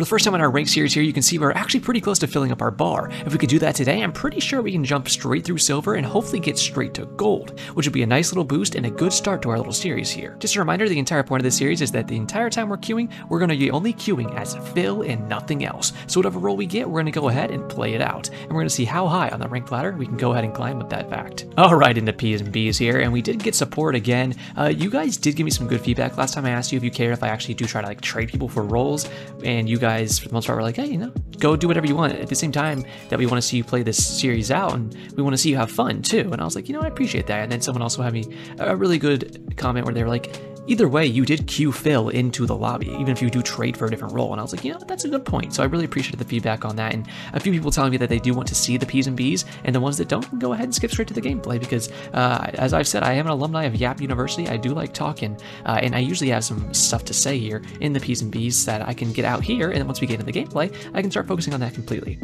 For the first time in our rank series here, you can see we're actually pretty close to filling up our bar. If we could do that today, I'm pretty sure we can jump straight through silver and hopefully get straight to gold, which would be a nice little boost and a good start to our little series here. Just a reminder, the entire point of this series is that the entire time we're queuing, we're going to be only queuing as fill and nothing else. So whatever role we get, we're going to go ahead and play it out. And we're going to see how high on the rank ladder we can go ahead and climb with that fact. All right, into P's and B's here, and we did get support again. Uh, you guys did give me some good feedback last time I asked you if you cared if I actually do try to like trade people for roles, and you guys for the most part were like, hey, you know, go do whatever you want. At the same time that we want to see you play this series out, and we want to see you have fun too. And I was like, you know, I appreciate that. And then someone also had me a really good comment where they were like, either way, you did queue fill into the lobby, even if you do trade for a different role. And I was like, you know, that's a good point. So I really appreciated the feedback on that. And a few people telling me that they do want to see the P's and B's, and the ones that don't, go ahead and skip straight to the gameplay because, uh, as I've said, I am an alumni of Yap University. I do like talking, uh, and I usually have some stuff to say here in the P's and B's that I can get out here. And then once we get into the gameplay, I can start focusing on that completely.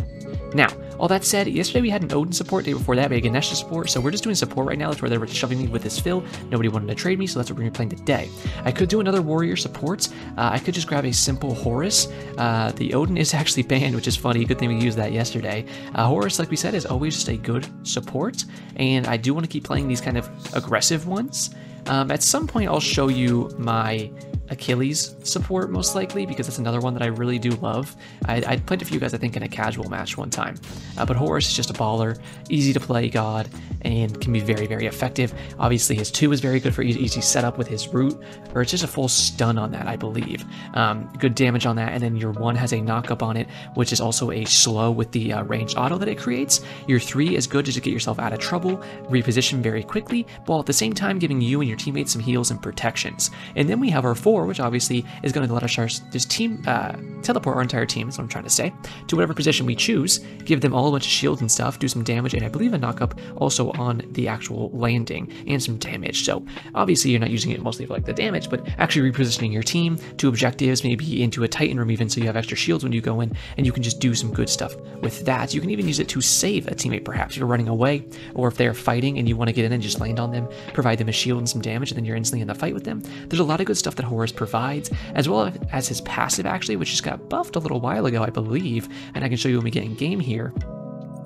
Now, all that said, yesterday we had an Odin support, day before that we had Ganesha support, so we're just doing support right now. That's where they were shoving me with this fill. Nobody wanted to trade me, so that's what we're going to playing today. I could do another warrior support. Uh, I could just grab a simple Horus. Uh, the Odin is actually banned, which is funny. Good thing we used that yesterday. Uh, Horus, like we said, is always just a good support, and I do want to keep playing these kind of aggressive ones. Um, at some point, I'll show you my Achilles support most likely because that's another one that I really do love. I, I played a few guys I think in a casual match one time, uh, but Horus is just a baller, easy to play god, and can be very very effective. Obviously his two is very good for easy, easy setup with his root, or it's just a full stun on that I believe. Um, good damage on that, and then your one has a knock up on it, which is also a slow with the uh, ranged auto that it creates. Your three is good just to get yourself out of trouble, reposition very quickly, while at the same time giving you and your teammates some heals and protections. And then we have our four which obviously is going to let us just team uh, teleport our entire team. Is what I'm trying to say to whatever position we choose. Give them all a bunch of shields and stuff. Do some damage, and I believe a knock up also on the actual landing and some damage. So obviously you're not using it mostly for like the damage, but actually repositioning your team to objectives, maybe into a Titan room even, so you have extra shields when you go in, and you can just do some good stuff with that. You can even use it to save a teammate, perhaps if you're running away, or if they're fighting and you want to get in and just land on them, provide them a shield and some damage, and then you're instantly in the fight with them. There's a lot of good stuff that Provides, as well as his passive actually, which just got buffed a little while ago, I believe, and I can show you when we get in game here.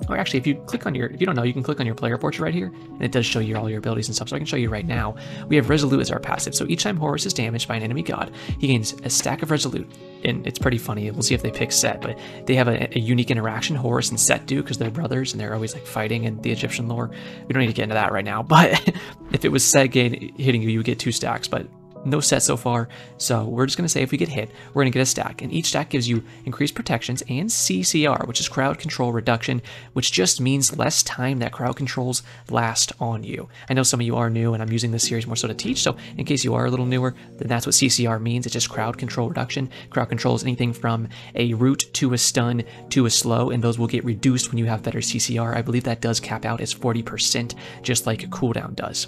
Or actually, if you click on your, if you don't know, you can click on your player portrait right here, and it does show you all your abilities and stuff. So I can show you right now. We have Resolute as our passive. So each time Horus is damaged by an enemy god, he gains a stack of Resolute. And it's pretty funny. We'll see if they pick Set, but they have a, a unique interaction Horus and Set do because they're brothers and they're always like fighting in the Egyptian lore. We don't need to get into that right now. But if it was Set hitting you, you would get two stacks. But no set so far, so we're just going to say if we get hit, we're going to get a stack, and each stack gives you increased protections and CCR, which is crowd control reduction, which just means less time that crowd controls last on you. I know some of you are new, and I'm using this series more so to teach, so in case you are a little newer, then that's what CCR means. It's just crowd control reduction. Crowd control is anything from a root to a stun to a slow, and those will get reduced when you have better CCR. I believe that does cap out as 40%, just like a cooldown does.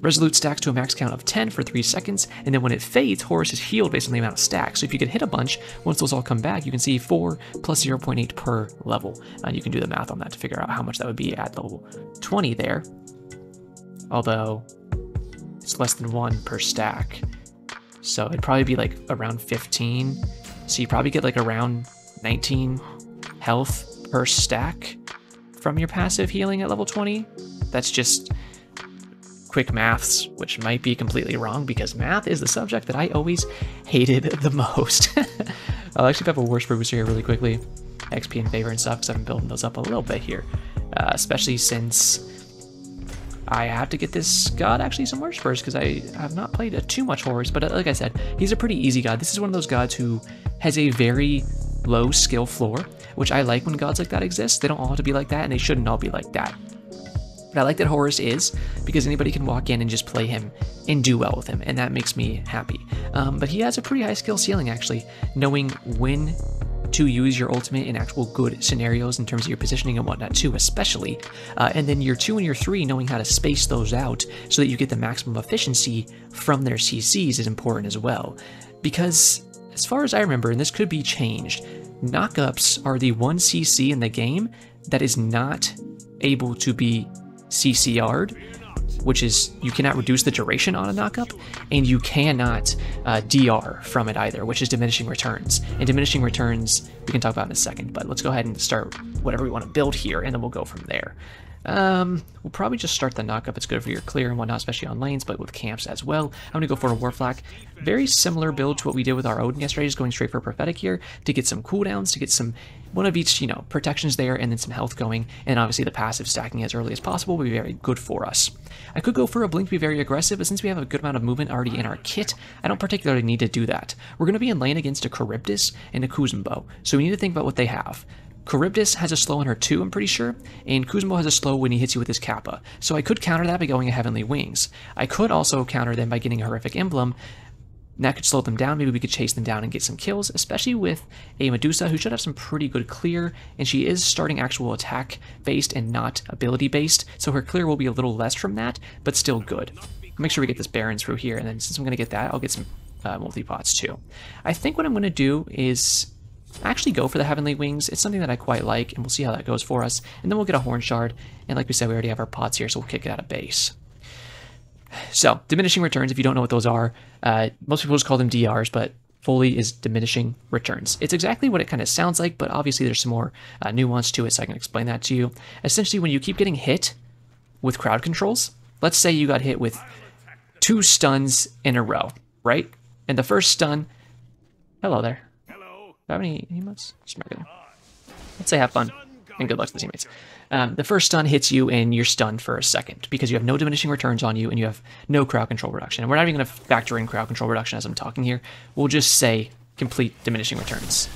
Resolute stacks to a max count of 10 for 3 seconds, and then when it fades, Horus is healed based on the amount of stacks. So if you get hit a bunch, once those all come back, you can see 4 plus 0.8 per level. And you can do the math on that to figure out how much that would be at level 20 there. Although, it's less than 1 per stack. So it'd probably be like around 15. So you probably get like around 19 health per stack from your passive healing at level 20. That's just quick maths, which might be completely wrong because math is the subject that I always hated the most. I'll actually have a worse booster here really quickly. XP in favor and stuff because I've been building those up a little bit here. Uh, especially since I have to get this god actually some worse first because I have not played a too much Horus, but uh, like I said, he's a pretty easy god. This is one of those gods who has a very low skill floor, which I like when gods like that exist. They don't all have to be like that, and they shouldn't all be like that. But I like that Horus is because anybody can walk in and just play him and do well with him, and that makes me happy. Um, but he has a pretty high skill ceiling actually, knowing when to use your ultimate in actual good scenarios in terms of your positioning and whatnot too, especially. Uh, and then your two and your three knowing how to space those out so that you get the maximum efficiency from their CCs is important as well. Because as far as I remember, and this could be changed, knockups are the one CC in the game that is not able to be CCR'd which is you cannot reduce the duration on a knockup, and you cannot uh, DR from it either, which is diminishing returns. And diminishing returns we can talk about in a second, but let's go ahead and start whatever we want to build here, and then we'll go from there. Um, we'll probably just start the knockup. It's good for your clear and whatnot, especially on lanes, but with camps as well. I'm going to go for a War Flag. Very similar build to what we did with our Odin yesterday, just going straight for Prophetic here to get some cooldowns, to get some, one of each, you know, protections there, and then some health going, and obviously the passive stacking as early as possible will be very good for us. I could go for a Blink to be very aggressive, but since we have a good amount of movement already in our kit, I don't particularly need to do that. We're going to be in lane against a Charybdis and a Kuzenbo, so we need to think about what they have. Charybdis has a slow on her too, I'm pretty sure, and Kuzenbo has a slow when he hits you with his Kappa. So I could counter that by going Heavenly Wings. I could also counter them by getting a Horrific Emblem. That could slow them down. Maybe we could chase them down and get some kills, especially with a Medusa who should have some pretty good clear, and she is starting actual attack based and not ability based, so her clear will be a little less from that, but still good. make sure we get this Baron through here, and then since I'm going to get that, I'll get some uh, multi-pots too. I think what I'm going to do is actually go for the Heavenly Wings. It's something that I quite like, and we'll see how that goes for us. And then we'll get a Horn Shard, and like we said, we already have our pots here, so we'll kick it out of base. So, diminishing returns, if you don't know what those are, uh, most people just call them DRs, but fully is diminishing returns. It's exactly what it kind of sounds like, but obviously there's some more uh, nuance to it, so I can explain that to you. Essentially, when you keep getting hit with crowd controls, let's say you got hit with two stuns in a row, right? And the first stun, hello there have any emotes? Just regular. Let's say have fun and good luck to the teammates. Um, the first stun hits you and you're stunned for a second because you have no diminishing returns on you and you have no crowd control reduction. And we're not even going to factor in crowd control reduction as I'm talking here. We'll just say complete diminishing returns.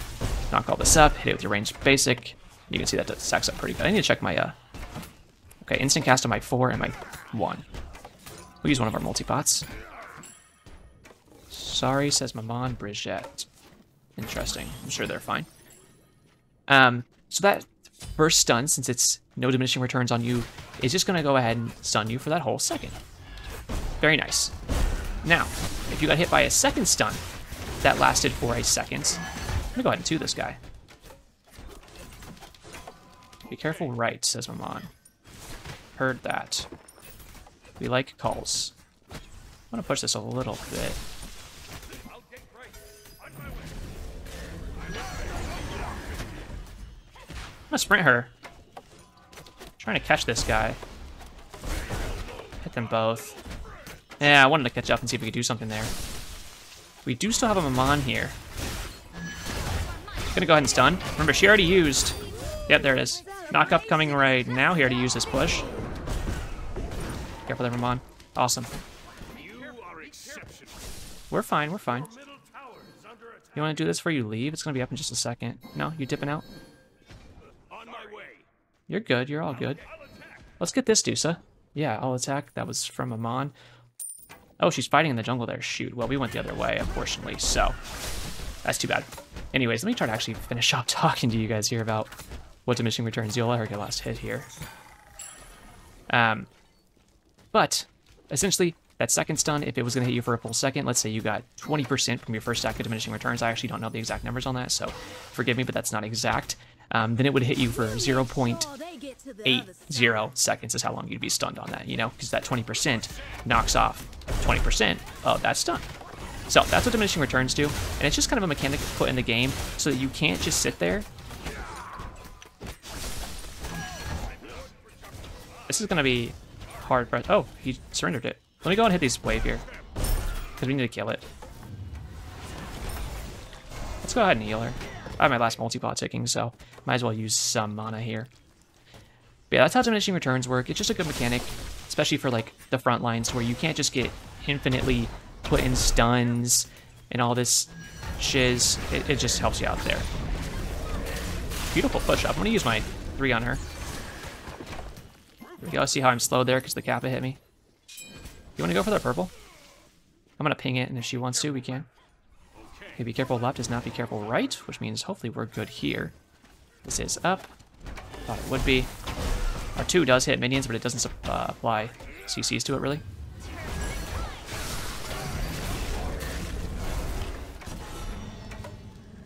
Knock all this up, hit it with your ranged basic. You can see that stacks up pretty good. I need to check my, uh... Okay, instant cast on my 4 and my 1. We'll use one of our multi-pots. Sorry, says Maman Brigitte. Interesting. I'm sure they're fine. Um, so that first stun, since it's no diminishing returns on you, is just going to go ahead and stun you for that whole second. Very nice. Now, if you got hit by a second stun that lasted for a second, I'm going to go ahead and do this guy. Be careful right, says Maman. Heard that. We like calls. I'm going to push this a little bit. Gonna sprint her. I'm trying to catch this guy. Hit them both. Yeah, I wanted to catch up and see if we could do something there. We do still have a Maman here. Gonna go ahead and stun. Remember, she already used... Yep, there it is. Knock up coming right now. here to use this push. Careful there, Maman. Awesome. We're fine, we're fine. You want to do this before you leave? It's going to be up in just a second. No? You dipping out? You're good. You're all good. Let's get this Dusa. Yeah, I'll attack. That was from Maman. Oh, she's fighting in the jungle there. Shoot. Well, we went the other way, unfortunately, so that's too bad. Anyways, let me try to actually finish up talking to you guys here about what diminishing returns. You'll let her get last hit here. Um, but essentially, that second stun, if it was going to hit you for a full second, let's say you got 20% from your first stack of diminishing returns. I actually don't know the exact numbers on that, so forgive me, but that's not exact um, then it would hit you for 0.80 seconds is how long you'd be stunned on that, you know, because that 20% knocks off 20% of that stun. So that's what diminishing returns do, and it's just kind of a mechanic put in the game so that you can't just sit there. This is going to be hard. For, oh, he surrendered it. Let me go and hit this wave here, because we need to kill it. Let's go ahead and heal her. I have my last multi-pot ticking, so might as well use some mana here. But yeah, that's how diminishing returns work. It's just a good mechanic, especially for like the front lines where you can't just get infinitely put in stuns and all this shiz. It, it just helps you out there. Beautiful push-up. I'm going to use my three on her. Here we go. See how I'm slow there because the Kappa hit me. You want to go for the purple? I'm to ping it, and if she wants to, we can. Okay, be careful left is not be careful right, which means hopefully we're good here. This is up. Thought it would be. Our 2 does hit minions, but it doesn't uh, apply CCs to it, really.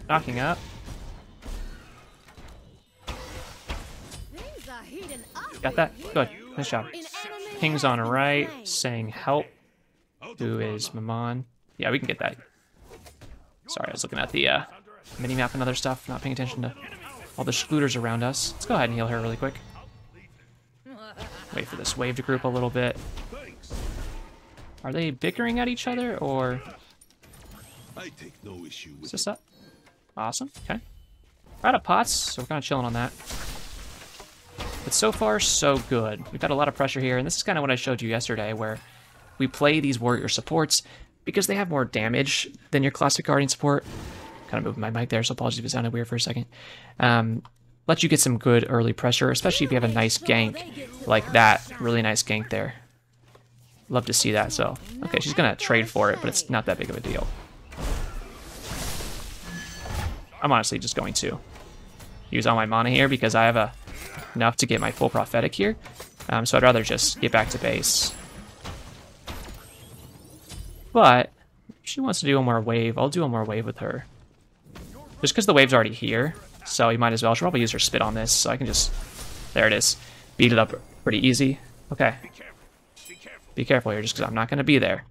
Knocking up. Got that? Good. Nice job. Pings on right, saying help. Who is Mammon? Yeah, we can get that. Sorry, I was looking at the uh, mini-map and other stuff, not paying attention to all the scooters around us. Let's go ahead and heal her really quick. Wait for this wave to group a little bit. Are they bickering at each other, or... I take no issue Is this up? Awesome, okay. We're out of pots, so we're kind of chilling on that. But so far, so good. We've had a lot of pressure here, and this is kind of what I showed you yesterday, where we play these warrior supports because they have more damage than your classic guardian support. Kind of moving my mic there, so apologies if it sounded weird for a second. Um, let you get some good early pressure, especially if you have a nice gank like that. Really nice gank there. Love to see that, so. Okay, she's gonna trade for it, but it's not that big of a deal. I'm honestly just going to use all my mana here because I have a, enough to get my full prophetic here. Um, so I'd rather just get back to base. But if she wants to do one more wave, I'll do one more wave with her. Just because the wave's already here, so you might as well. She'll probably use her spit on this, so I can just... There it is. Beat it up pretty easy. Okay. Be careful here, just because I'm not going to be there.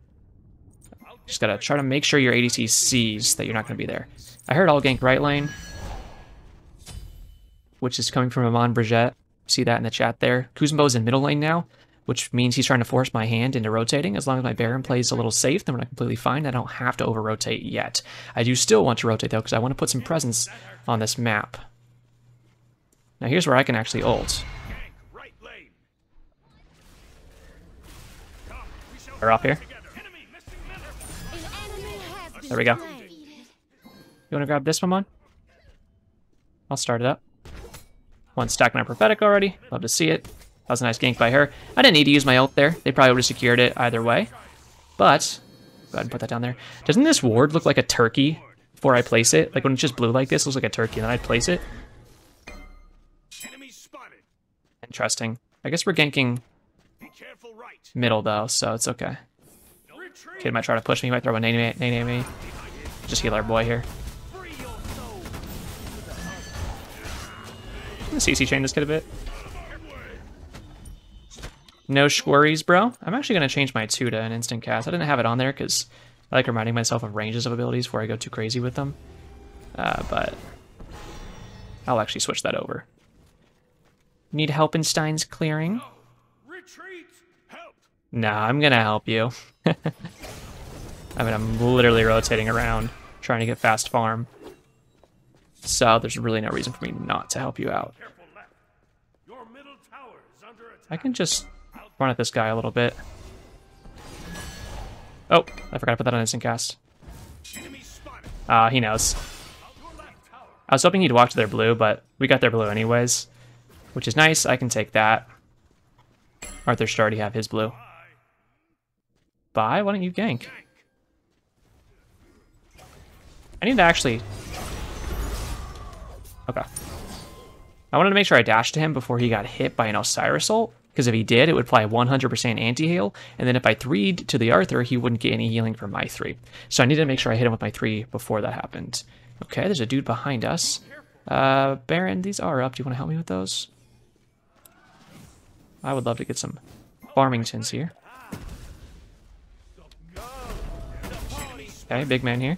Just gotta try to make sure your ADC sees that you're not going to be there. I heard all gank right lane, which is coming from Maman Brigitte. See that in the chat there. Kuzenbo's in middle lane now, which means he's trying to force my hand into rotating. As long as my Baron plays a little safe, then we're not completely fine. I don't have to over-rotate yet. I do still want to rotate, though, because I want to put some presence on this map. Now here's where I can actually ult. We're off here. There we go. You want to grab this one, Mon? I'll start it up. One stack my prophetic already. Love to see it. That was a nice gank by her. I didn't need to use my ult there. They probably would have secured it either way. But, go ahead and put that down there. Doesn't this ward look like a turkey before I place it? Like when it's just blue like this, it looks like a turkey, and then I'd place it. Interesting. I guess we're ganking middle though, so it's okay. Kid might try to push me, might throw a name at me. Just heal our boy here. I'm gonna CC chain this kid a bit. No squirries, bro. I'm actually gonna change my 2 to an instant cast. I didn't have it on there because I like reminding myself of ranges of abilities before I go too crazy with them. Uh, but I'll actually switch that over. Need help in Stein's clearing? Retreat. Help. Nah, I'm gonna help you. I mean, I'm literally rotating around, trying to get fast farm. So there's really no reason for me not to help you out. I can just run at this guy a little bit. Oh, I forgot to put that on instant cast. Ah, he knows. I was hoping he'd walk to their blue, but we got their blue anyways, which is nice. I can take that. Arthur should already have his blue. Bye. Why don't you gank? I need to actually. Okay. I wanted to make sure I dashed to him before he got hit by an Osiris ult, because if he did, it would apply 100% anti-heal, and then if I 3'd to the Arthur, he wouldn't get any healing from my 3. So I needed to make sure I hit him with my 3 before that happened. Okay, there's a dude behind us. Uh, Baron, these are up. Do you want to help me with those? I would love to get some Farmingtons here. Okay, big man here.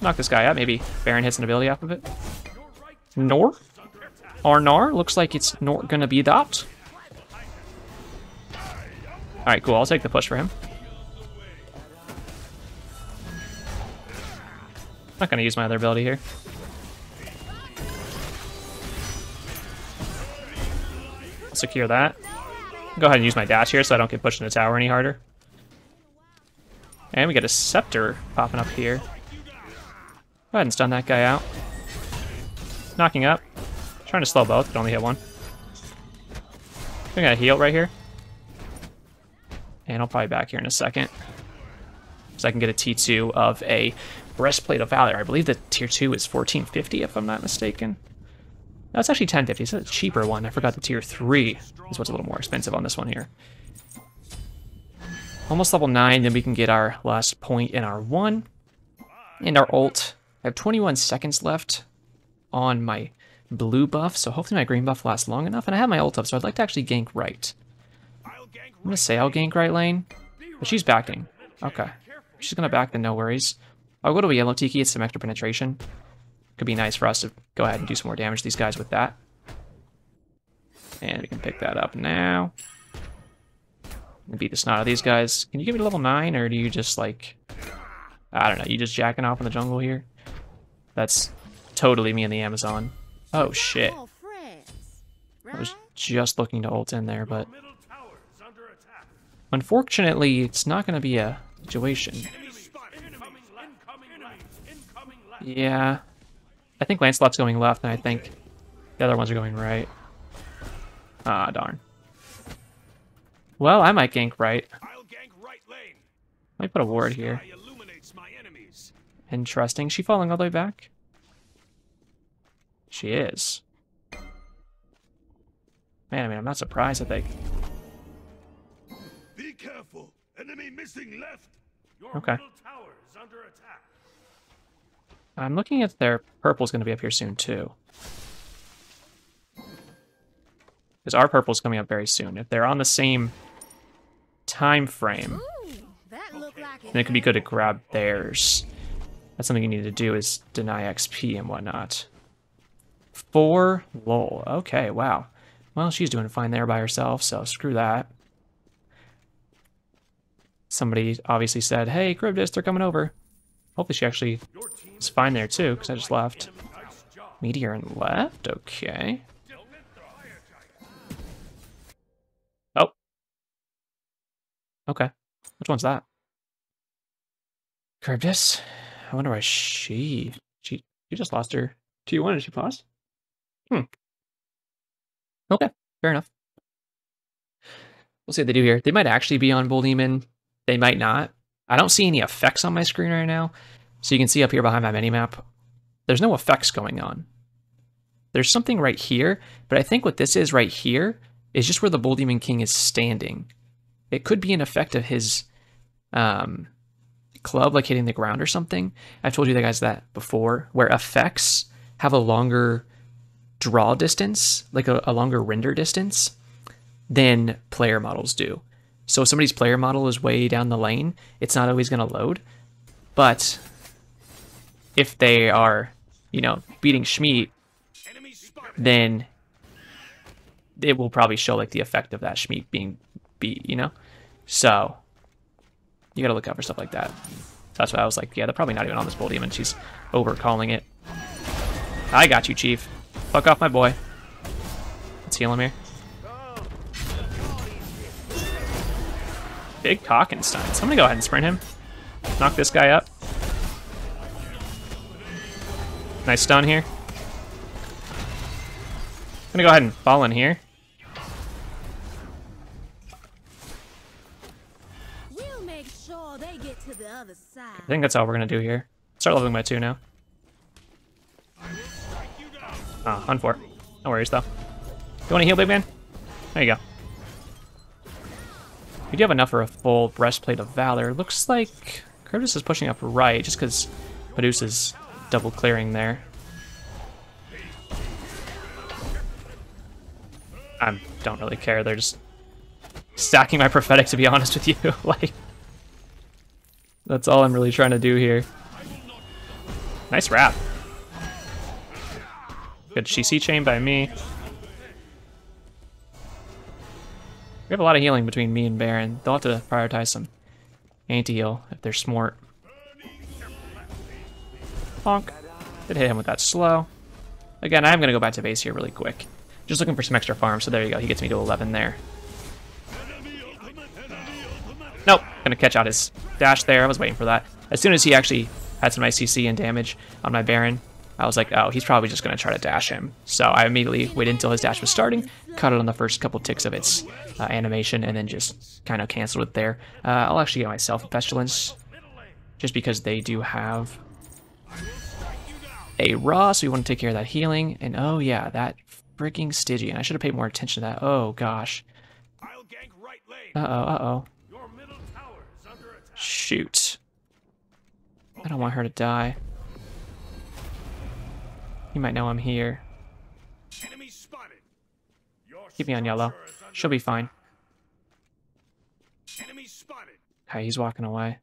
Knock this guy out. Maybe Baron hits an ability off of it. Nor? Arnar? Looks like it's not gonna be that. Alright, cool. I'll take the push for him. Not gonna use my other ability here. I'll secure that. Go ahead and use my dash here so I don't get pushed in the tower any harder. And we get a scepter popping up here. Go ahead and stun that guy out. Knocking up. Trying to slow both, but only hit one. I'm gonna heal right here. And I'll probably back here in a second. So I can get a T2 of a Breastplate of Valor. I believe the tier 2 is 1450 if I'm not mistaken. No, it's actually 1050. It's a cheaper one. I forgot the tier 3 is what's a little more expensive on this one here. Almost level 9, then we can get our last point in our 1. And our ult. I have 21 seconds left on my blue buff, so hopefully my green buff lasts long enough. And I have my ult up, so I'd like to actually gank right. I'm gonna say I'll gank right lane, but she's backing. Okay, she's gonna back, then no worries. I'll go to a yellow tiki, get some extra penetration. Could be nice for us to go ahead and do some more damage to these guys with that. And we can pick that up now. Beat the snot out of these guys. Can you give me to level 9, or do you just, like... I don't know, you just jacking off in the jungle here? That's totally me in the Amazon. Oh, shit. I was just looking to ult in there, but... is. Unfortunately, it's not going to be a situation. Yeah. I think Lancelot's going left, and I think the other ones are going right. Ah, darn. Well, I might gank right. Might put a ward here. Interesting. She falling all the way back? She is. Man, I mean, I'm not surprised that they... Be careful. Enemy missing left. Your Okay. middle tower is under attack. I'm looking at their purple's going to be up here soon, too. Because our purple's coming up very soon. If they're on the same time frame, Ooh, that looked like it. then it could be good to grab theirs. That's something you need to do is deny XP and whatnot. Four lol. Okay, wow. Well, she's doing fine there by herself, so screw that. Somebody obviously said, "Hey, Cryptus, they're coming over." Hopefully, she actually is fine there too, because I just left. Meteor and left. Okay. Oh. Okay. Which one's that? Cryptus. I wonder why she she she just lost her T1 and she paused. Hmm. Okay, fair enough. We'll see what they do here. They might actually be on Bull Demon. They might not. I don't see any effects on my screen right now. So you can see up here behind my minimap, there's no effects going on. There's something right here, but I think what this is right here is just where the Bull Demon King is standing. It could be an effect of his um, club, like hitting the ground or something. I've told you guys that before, where effects have a longer draw distance, like a, a longer render distance, than player models do. So if somebody's player model is way down the lane, it's not always going to load. But if they are, you know, beating spotted. then it will probably show like the effect of that Schmeat being beat, you know? So you gotta look out for stuff like that. That's why I was like, yeah, they're probably not even on this bull demon. She's over calling it. I got you, Chief. Fuck off my boy. Let's heal him here. Big Cockenstein. So I'm gonna go ahead and sprint him. Knock this guy up. Nice stun here. I'm gonna go ahead and fall in here. We'll make sure they get to the other side. I think that's all we're gonna do here. Start leveling my two now. Ah, on four. No worries though. You wanna heal, big man? There you go. We do have enough for a full breastplate of valor. Looks like Curtis is pushing up right just because Medusa's double clearing there. I don't really care. They're just stacking my prophetic, to be honest with you. like, that's all I'm really trying to do here. Nice wrap. Good CC chain by me. We have a lot of healing between me and Baron. They'll have to prioritize some anti-heal if they're smart. Bonk. Did hit him with that slow. Again, I'm going to go back to base here really quick. Just looking for some extra farm, so there you go. He gets me to 11 there. Nope, gonna catch out his dash there. I was waiting for that. As soon as he actually had some ICC and damage on my Baron, I was like, oh, he's probably just gonna try to dash him. So I immediately waited until his dash was starting, cut it on the first couple ticks of its uh, animation, and then just kind of canceled it there. Uh, I'll actually get myself a Pestilence, just because they do have a Ra, so we want to take care of that healing. And oh yeah, that freaking Stygian. I should have paid more attention to that. Oh gosh. Uh-oh, uh-oh. Shoot. I don't want her to die. You might know I'm here. Keep me on yellow. She'll be fine. Okay, he's walking away.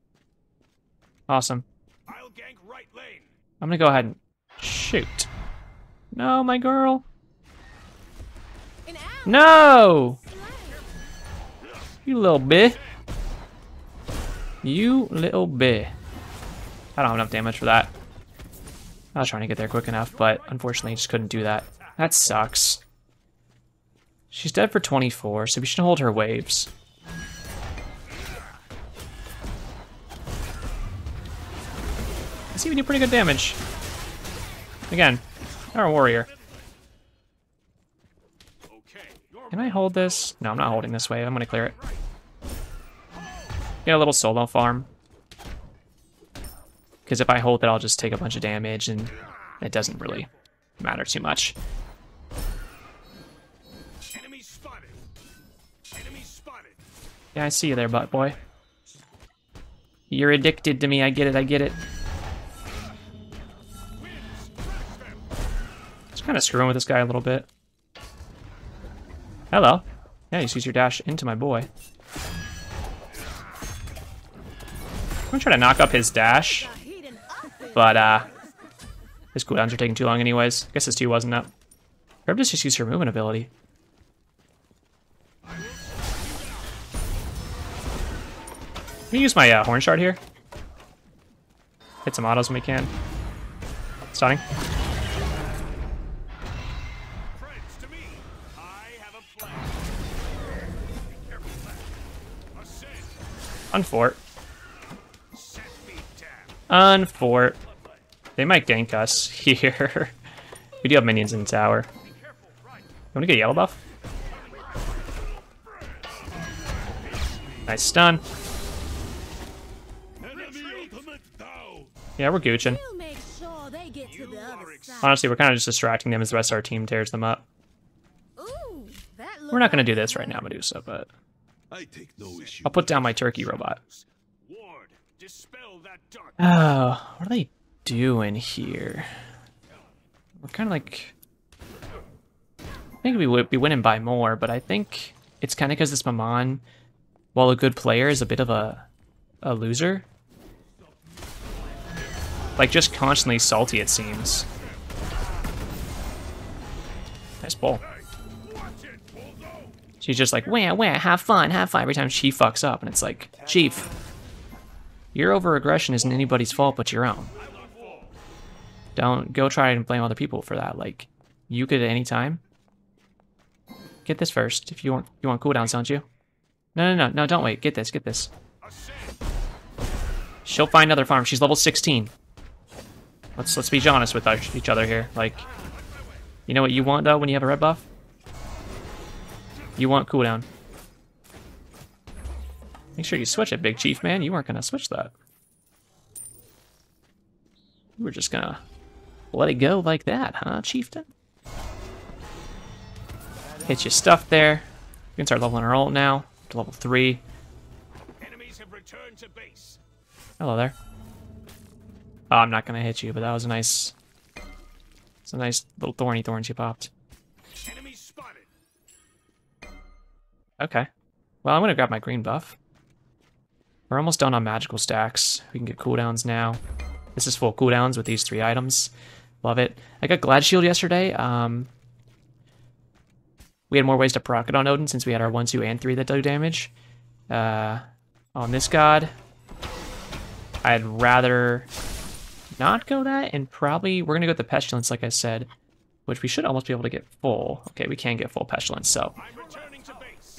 Awesome. Right. I'm gonna go ahead and shoot. No, my girl. No! You little bit. You little bit. I don't have enough damage for that. I was trying to get there quick enough, but unfortunately just couldn't do that. That sucks. She's dead for 24, so we should hold her waves. I see we do pretty good damage. Again, our warrior. Can I hold this? No, I'm not holding this wave. I'm gonna clear it. Get a little solo farm. Because if I hold it, I'll just take a bunch of damage, and it doesn't really matter too much. enemy spotted. Enemy spotted. Yeah, I see you there, butt boy. You're addicted to me. I get it. I get it. Just kind of screwing with this guy a little bit. Hello. Yeah, you use your dash into my boy. I'm gonna try to knock up his dash, but uh, his cooldowns are taking too long anyways. Guess his two wasn't up. Herb just used her movement ability. Let me use my uh, horn shard here. Hit some autos when we can. Stunning. I. Unfort. Unfort. They might gank us here. we do have minions in the tower. You want to get a yellow buff? Nice stun. Enemy ultimate down. Yeah, we're gooching. We'll make sure they get to the other side. Honestly, we're kind of just distracting them as the rest of our team tears them up. We're not going to do this right now. Medusa, but I take no issue. I'll put down my turkey robot. Ward, dispel that dark. Oh, what are they doing here? We're kind of like... I think we would be winning by more, but I think it's kind of because this Maman, while a good player, is a bit of a, a loser. Like, just constantly salty, it seems. Nice bulldo. She's just like, wah, wah, have fun, have fun, every time she fucks up. And it's like, Chief, your over-aggression isn't anybody's fault but your own. Don't go try and blame other people for that. Like, you could at any time. Get this first, if you want you want cooldowns, don't you? No, no, no, no, don't wait. Get this, get this. She'll find another farm. She's level 16. Let's let's be honest with our, each other here. Like, you know what you want though when you have a red buff? You want cooldown. Make sure you switch it, Big Chief, man. You weren't gonna switch that. You were just gonna let it go like that, huh, Chieftain? Hit your stuff there. We can start leveling our ult now to level three. Enemies have returned to base. Hello there. Oh, I'm not gonna hit you, but that was a nice. It's a nice little thorny thorns you popped. Spotted. Okay. Well, I'm gonna grab my green buff. We're almost done on magical stacks. We can get cooldowns now. This is full cooldowns with these three items. Love it. I got Glad Shield yesterday. Um, we had more ways to proc it on Odin since we had our 1, 2, and 3 that do damage. Uh, on this god, I'd rather not go that, and probably we're gonna go with the Pestilence, like I said, which we should almost be able to get full. Okay, we can get full Pestilence, so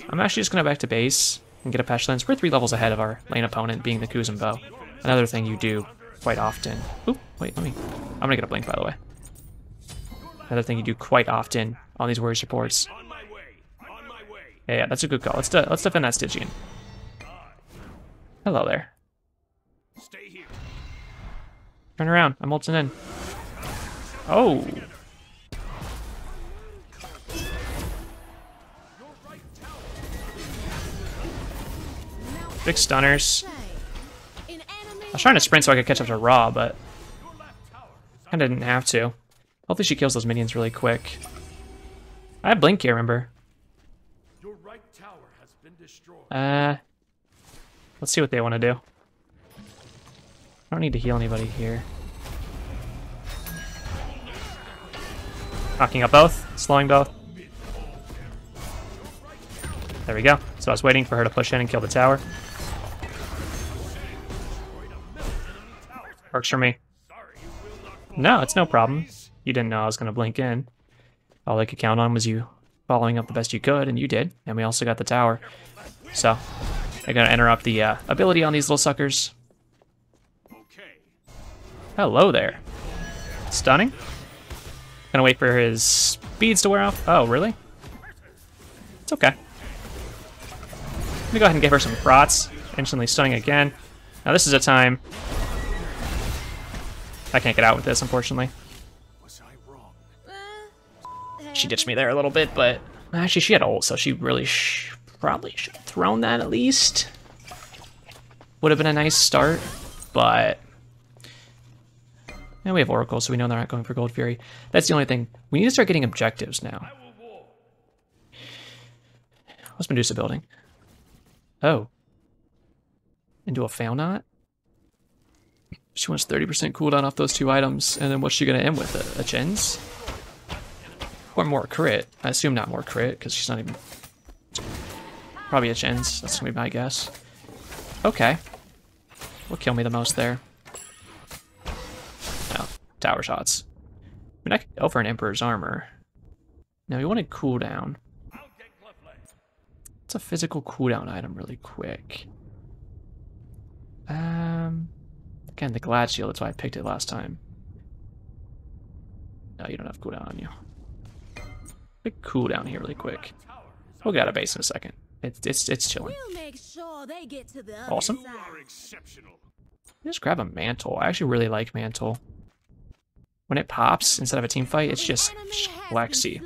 I'm to actually just gonna go back to base and get a Pestilence. We're three levels ahead of our lane opponent, being the Kuzenbo. Another thing you do quite often. Oop, wait, let me. I'm gonna get a blink, by the way. Another thing you do quite often on these warrior supports. Yeah, yeah, that's a good call. Let's let's defend that Stygian. Hello there. Stay here. Turn around. I'm ulting in. Oh. Big stunners. Was trying to sprint so I could catch up to Ra, but I didn't have to. Hopefully she kills those minions really quick. I have Blink here, remember? Uh, let's see what they want to do. I don't need to heal anybody here. Knocking up both, slowing both. There we go. So I was waiting for her to push in and kill the tower. Works for me. No, it's no problem. You didn't know I was going to blink in. All I could count on was you following up the best you could, and you did. And we also got the tower. So, I gotta interrupt the uh, ability on these little suckers. Hello there. Stunning. Gonna wait for his speeds to wear off. Oh, really? It's okay. Let me go ahead and give her some prots. Instantly stunning again. Now this is a time... I can't get out with this, unfortunately. Was I wrong? Eh, she ditched me there a little bit, but... Actually, she had ult, so she really sh probably should have thrown that at least. Would have been a nice start, but... And we have Oracle, so we know they're not going for Gold Fury. That's the only thing. We need to start getting objectives now. What's Medusa building? Oh. Into a Failnot? She wants 30% cooldown off those two items, and then what's she going to end with? A, a Qin's? Or more crit. I assume not more crit, because she's not even... Probably a Qin's. That's going to be my guess. Okay. What kill me the most there? No. Tower shots. I mean, I could go for an Emperor's Armor. Now, we want a cooldown. It's a physical cooldown item really quick. Um, again, the Glad Shield, that's why I picked it last time. No, you don't have cooldown on you. Big cooldown here really quick. We'll get out of base in a second. It's, it's, it's chilling. We'll make sure they get to the Awesome. You side. Just grab a Mantle. I actually really like Mantle. When it pops, instead of a team fight, it's just enemy Lexi.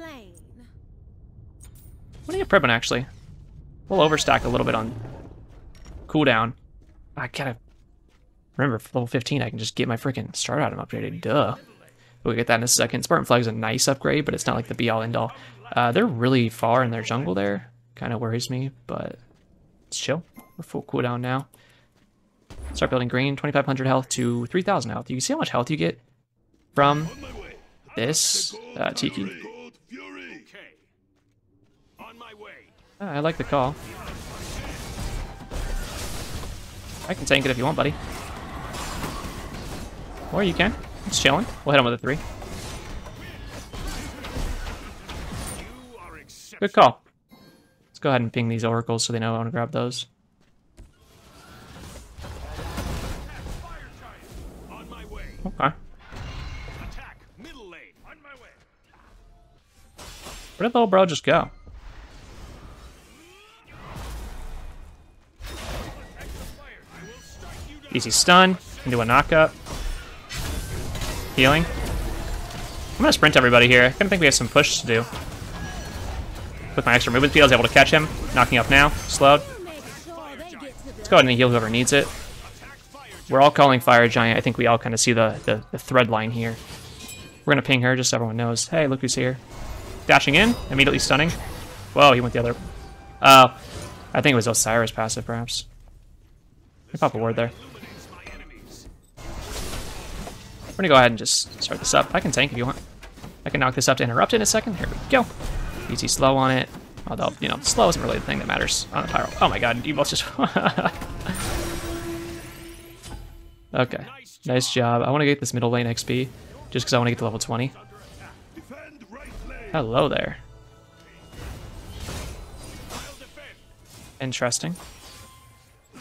What are you prepping, actually? We'll overstack a little bit on cooldown. I gotta remember, for level 15, I can just get my freaking start item upgraded. Duh. We'll get that in a second. Spartan Flag is a nice upgrade, but it's not like the be-all, end-all. Uh, they're really far in their jungle there. Kind of worries me, but it's chill. We're full cooldown now. Start building green, 2,500 health to 3,000 health. You can see how much health you get from this uh, Tiki. Uh, I like the call. I can tank it if you want, buddy. Or you can. It's chilling. We'll hit him with a three. Good call. Let's go ahead and ping these oracles so they know I want to grab those. Okay. Where did little bro just go? Easy stun. Into a knockup. Healing. I'm gonna sprint everybody here. I think we have some push to do. With my extra movement speed, I was able to catch him. Knocking up now. Slowed. Let's go ahead and heal whoever needs it. We're all calling Fire Giant. I think we all kind of see the, the, the thread line here. We're to ping her just so everyone knows. Hey, look who's here. Dashing in, immediately stunning. Whoa, he went the other... Oh, I think it was Osiris passive, perhaps. Me pop a word there. We're to go ahead and just start this up. I can tank if you want. I can knock this up to interrupt in a second. Here we go. Easy slow on it. Although, you know, slow isn't really the thing that matters on a pyro. Oh my god, you both just... okay. Nice job. I want to get this middle lane XP, just because I want to get to level 20. Defend right lane. Hello there. Interesting.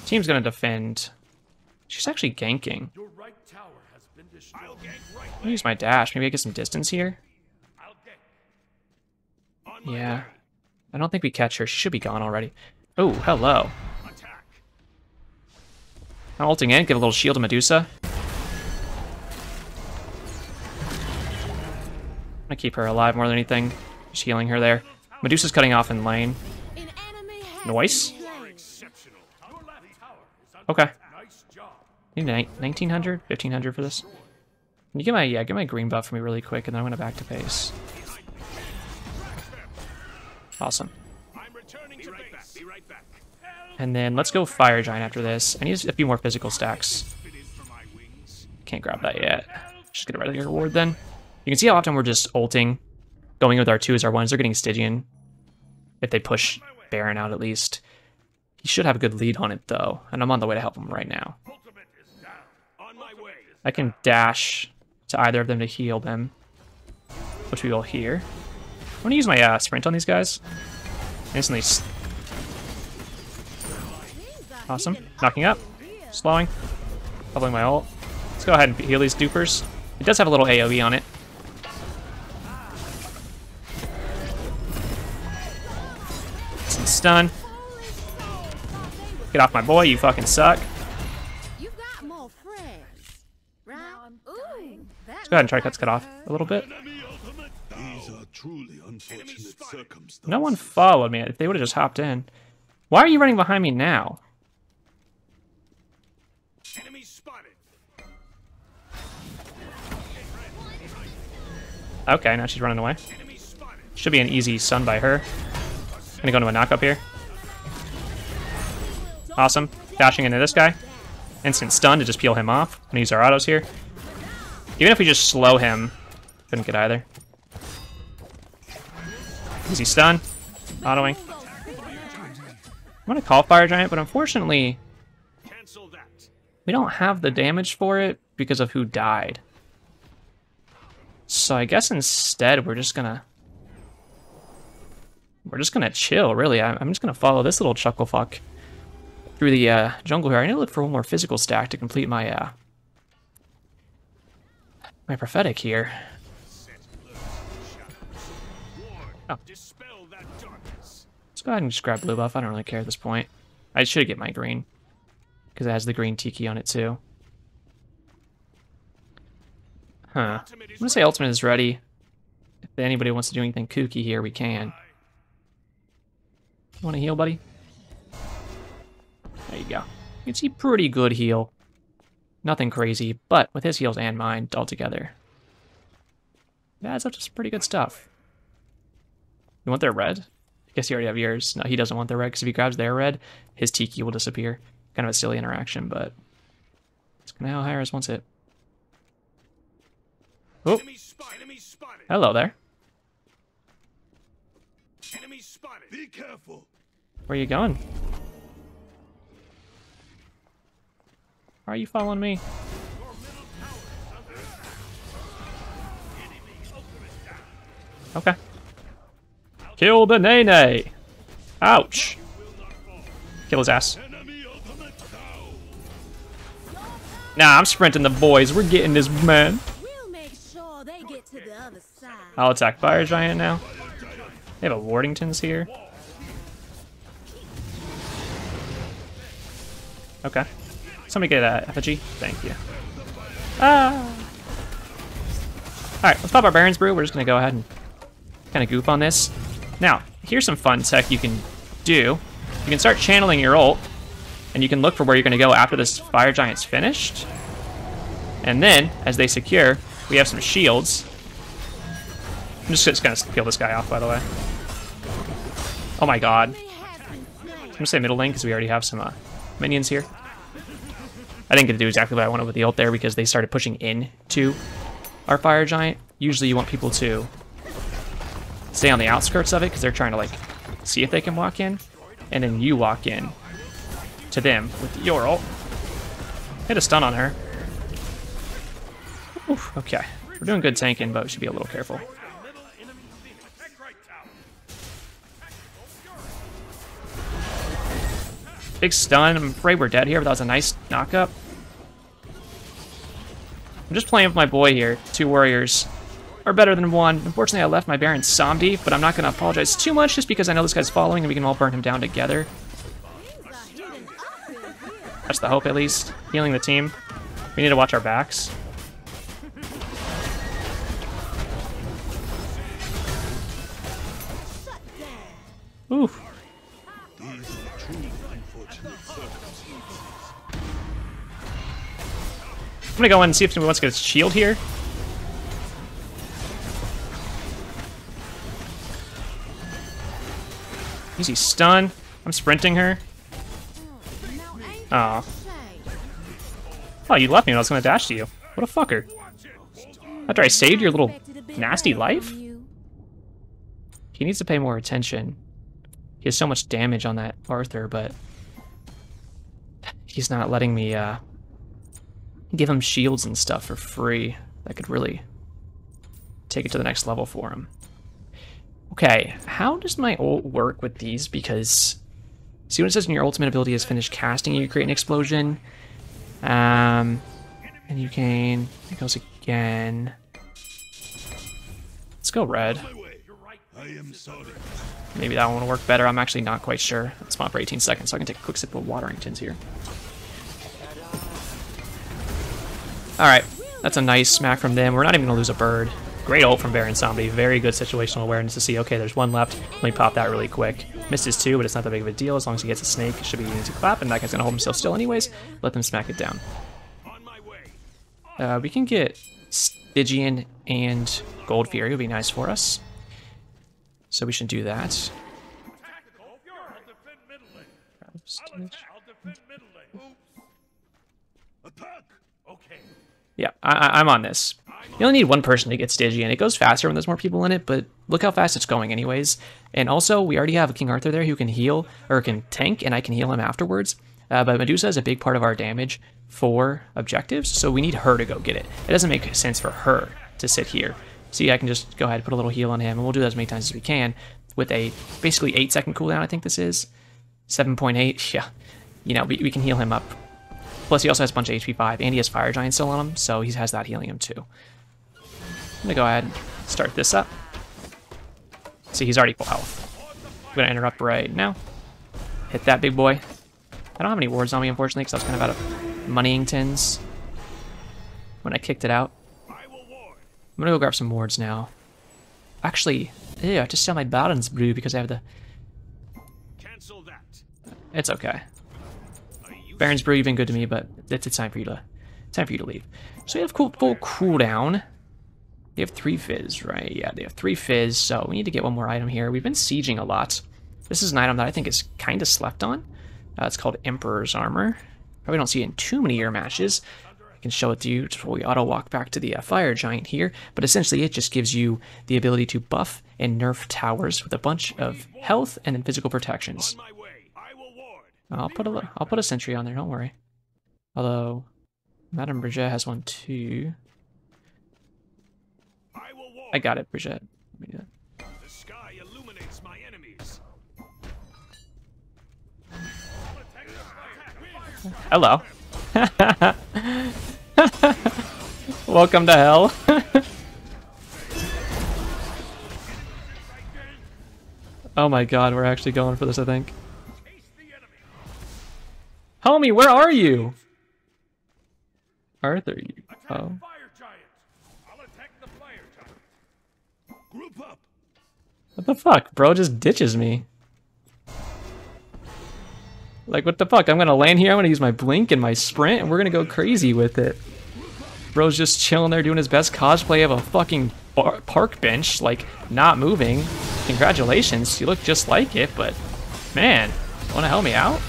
Team's to defend. She's actually ganking. I'll get right I'll use my dash. Maybe I get some distance here. I'll get. On my Yeah. I don't think we catch her. She should be gone already. Oh, hello. Attack. I'm ulting in. Give a little shield to Medusa. I'm going to keep her alive more than anything. Just healing her there. Medusa's cutting off in lane. An enemy has Nice. been slain. Exceptional. Your left tower is under Okay. attack. Nice job. Need 1900, 1500 for this. Can you get my yeah, get my green buff for me really quick, and then I'm back to. Awesome. Returning to base. Back. And then let's go Fire Giant after this. I need a few more physical stacks. Can't grab that yet. Just get a regular reward then. You can see how often we're just ulting. Going with our 2s, our ones. They're getting Stygian. If they push Baron out at least. He should have a good lead on it though. And I'm on the way to help him right now. I can dash to either of them to heal them. Which we will here. I'm gonna use my uh, sprint on these guys. Instantly. Awesome. Knocking up. Slowing. Doubling my ult. Let's go ahead and heal these dupers. It does have a little AoE on it. Some stun. Get off my boy, you fucking suck. Go ahead and try to cut cut off a little bit. Enemy ultimate. These are truly unfortunate circumstances. No one followed me. If they would have just hopped in. Why are you running behind me now? Okay, now she's running away. Should be an easy stun by her. Gonna go into a knockup here. Awesome. Dashing into this guy. Instant stun to just peel him off. Gonna use our autos here. Even if we just slow him, couldn't get either. Easy stun. Autoing. I'm gonna call Fire Giant, but unfortunately, we don't have the damage for it because of who died. So I guess instead we're just gonna we're just gonna chill. Really, I'm I'm just gonna follow this little chuckle fuck through the uh, jungle here. I need to look for one more physical stack to complete my uh my prophetic here. Oh. Let's go ahead and just grab blue buff. I don't really care at this point. I should get my green because it has the green tiki on it too. Huh. I'm gonna say ultimate is ready. If anybody wants to do anything kooky here, we can. You want to heal, buddy? There you go. You can see pretty good heal. Nothing crazy, but with his heals and mine all together, it adds up to some pretty good stuff. You want their red? I guess you already have yours. No, he doesn't want their red because if he grabs their red, his tiki will disappear. Kind of a silly interaction, but it's kind of how Hi-Rez wants it. Oh, Enemy spotted. Enemy hello there. Enemy spotted. Be careful. Where are you going? Why are you following me? Okay. Kill the Nene! Ouch! Kill his ass. Nah, I'm sprinting the boys. We're getting this, man. I'll attack Fire Giant now. They have a Wardingtons here. Okay. Somebody get a effigy. Thank you. Ah! Alright, let's pop our Baron's Brew. We're just gonna go ahead and kind of goof on this. Now, here's some fun tech you can do. You can start channeling your ult, and you can look for where you're gonna go after this Fire Giant's finished. And then, as they secure, we have some shields. I'm just, just gonna peel this guy off, by the way. Oh my god. I'm gonna say middle lane because we already have some uh, minions here. I didn't get to do exactly what I wanted with the ult there because they started pushing in to our fire giant. Usually you want people to stay on the outskirts of it because they're trying to like see if they can walk in, and then you walk in to them with your ult. Hit a stun on her. Oof, okay, we're doing good tanking, but we should be a little careful. Big stun. I'm afraid we're dead here, but that was a nice knockup. I'm just playing with my boy here. Two warriors are better than one. Unfortunately, I left my Baron Samedi, but I'm not going to apologize too much just because I know this guy's following and we can all burn him down together. That's the hope, at least. Healing the team. We need to watch our backs. I'm to go in and see if somebody wants to get a shield here. Easy stun. I'm sprinting her. Aw. Oh, you left me when I was gonna dash to you. What a fucker. After I saved your little nasty life? He needs to pay more attention. He has so much damage on that Arthur, but he's not letting me uh, give him shields and stuff for free. That could really take it to the next level for him. Okay, how does my ult work with these? Because see what it says in your ultimate ability is finished casting, you create an explosion. Um, and you can. It goes again. Let's go red. Maybe that one will work better. I'm actually not quite sure. Let's spawn for 18 seconds, so I can take a quick sip of Wateringtons here. Alright, that's a nice smack from them. We're not even going to lose a bird. Great ult from Baron Zombie. Very good situational awareness to see, okay, there's one left. Let me pop that really quick. Misses two, but it's not that big of a deal. As long as he gets a snake, it should be easy to clap, and that guy's going to hold himself still anyways. Let them smack it down. Uh, we can get Stygian and Gold Fury. would be nice for us. So we should do that. Yeah, I, I'm on this. You only need one person to get Stygian. It goes faster when there's more people in it, but look how fast it's going anyways. And also, we already have a King Arthur there who can heal, or can tank, and I can heal him afterwards. Uh, but Medusa is a big part of our damage for objectives, so we need her to go get it. It doesn't make sense for her to sit here. See, I can just go ahead and put a little heal on him, and we'll do that as many times as we can with a basically 8 second cooldown, I think this is. 7.8, yeah. You know, we, we can heal him up Plus, he also has a bunch of HP 5, and he has Fire Giant still on him, so he has that healing him too. I'm gonna go ahead and start this up. See, he's already full health. I'm gonna interrupt right now. Hit that big boy. I don't have any wards on me, unfortunately, because I was kind of out of moneying tins when I kicked it out. I'm gonna go grab some wards now. Actually, ew, I just sell my Baron's Brew because I have the... Cancel that. It's okay. Baron's Brew, you've been good to me, but it's, it's time for you to time for you to leave. So we have cool full cooldown. They have three fizz, right? Yeah, they have three fizz, so we need to get one more item here. We've been sieging a lot. This is an item that I think is kind of slept on. Uh, it's called Emperor's Armor. Probably don't see it in too many air matches. I can show it to you before we auto walk back to the uh, Fire Giant here, but essentially it just gives you the ability to buff and nerf towers with a bunch of health and then physical protections. on my way. I will ward. I'll put a I'll put a sentry on there. Don't worry. Although, Maman Brigitte has one too. I got it, Brigitte. Let me do that. The sky illuminates my enemies. Hello. Welcome to hell. oh my god, we're actually going for this, I think. Homie, where are you? Arthur, you. Oh. fire giant. I'll attack the fire giant. Group up! What the fuck? Bro just ditches me. Like, what the fuck? I'm gonna land here, I'm gonna use my blink and my sprint, and we're gonna go crazy with it. Bro's just chilling there doing his best cosplay of a fucking bar- park bench, like, not moving. Congratulations, you look just like it, but man, wanna help me out?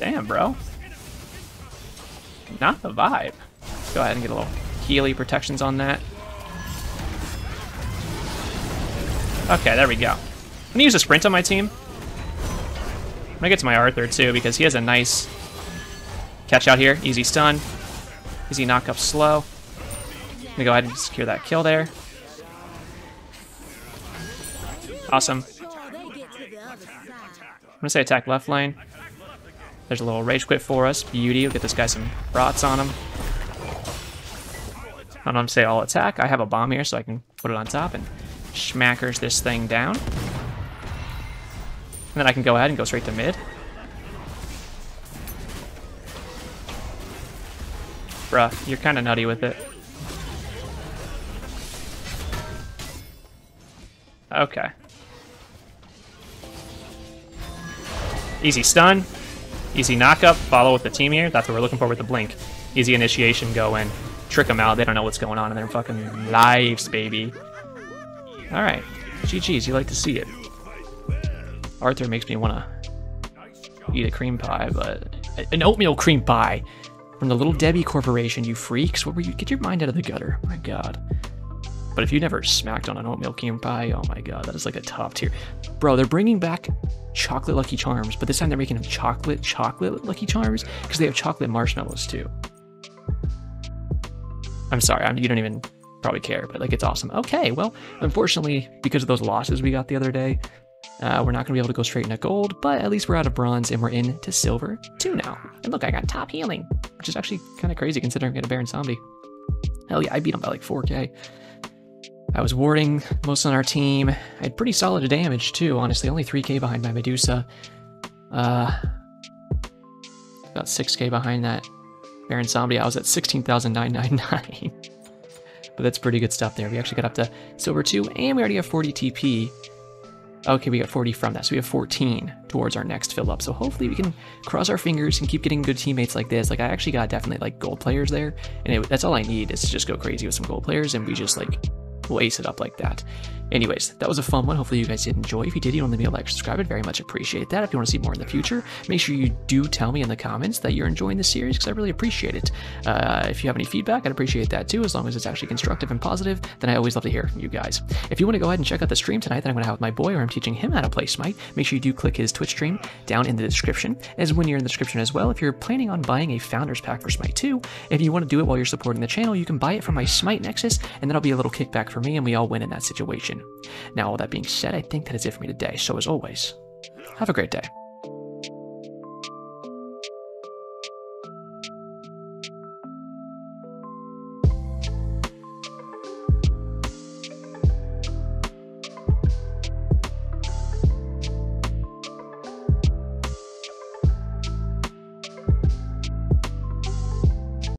Damn, bro. Not the vibe. Let's go ahead and get a little Healy protections on that. Okay, there we go. I'm gonna use a sprint on my team. I'm gonna get to my Arthur too because he has a nice catch out here. Easy stun. Easy knock up slow. I'm gonna go ahead and secure that kill there. Awesome. I'm gonna say attack left lane. There's a little rage quit for us. Beauty. We'll get this guy some rots on him. I'm gonna say all attack. I have a bomb here, so I can put it on top and schmackers this thing down. And then I can go ahead and go straight to mid. Bruh, you're kind of nutty with it. Okay. Easy stun. Easy knockup. Follow with the team here. That's what we're looking for with the blink. Easy initiation. Go in. Trick them out. They don't know what's going on in their fucking lives, baby. All right. GG's. You like to see it. Arthur makes me want to eat a cream pie, but an oatmeal cream pie from the Little Debbie Corporation. You freaks! What were you? Get your mind out of the gutter! My God. But if you never smacked on an oatmeal cream pie, oh my god, that is like a top tier. Bro, they're bringing back chocolate Lucky Charms, but this time they're making them chocolate chocolate Lucky Charms because they have chocolate marshmallows too. I'm sorry, I'm, you don't even probably care, but like it's awesome. Okay, well, unfortunately, because of those losses we got the other day, uh, we're not going to be able to go straight into gold, but at least we're out of bronze and we're into silver too now. And look, I got top healing, which is actually kind of crazy considering I get a Baron Zombie. Hell yeah, I beat him by like 4k. I was warding most on our team. I had pretty solid damage too, honestly. Only 3k behind my Medusa. Uh, about 6k behind that Baron Zombie. I was at 16,999. but that's pretty good stuff there. We actually got up to silver 2, and we already have 40 TP. Okay, we got 40 from that, so we have 14 towards our next fill up. So hopefully we can cross our fingers and keep getting good teammates like this. Like I actually got definitely like gold players there, and it, that's all I need is to just go crazy with some gold players, and we just like we'll ace it up like that. Anyways, that was a fun one. Hopefully you guys did enjoy. If you did, you to leave me a like, subscribe. I'd very much appreciate that. If you want to see more in the future, make sure you do tell me in the comments that you're enjoying the series because I really appreciate it. Uh, if you have any feedback, I'd appreciate that too, as long as it's actually constructive and positive. Then I always love to hear from you guys. If you want to go ahead and check out the stream tonight that I'm going to have with my boy, where I'm teaching him how to play Smite, make sure you do click his Twitch stream down in the description. As when you're in the description as well, if you're planning on buying a Founders Pack for Smite 2, if you want to do it while you're supporting the channel, you can buy it from my Smite Nexus, and that'll be a little kickback for me, and we all win in that situation. Now, all that being said, I think that is it for me today. So, as always, have a great day.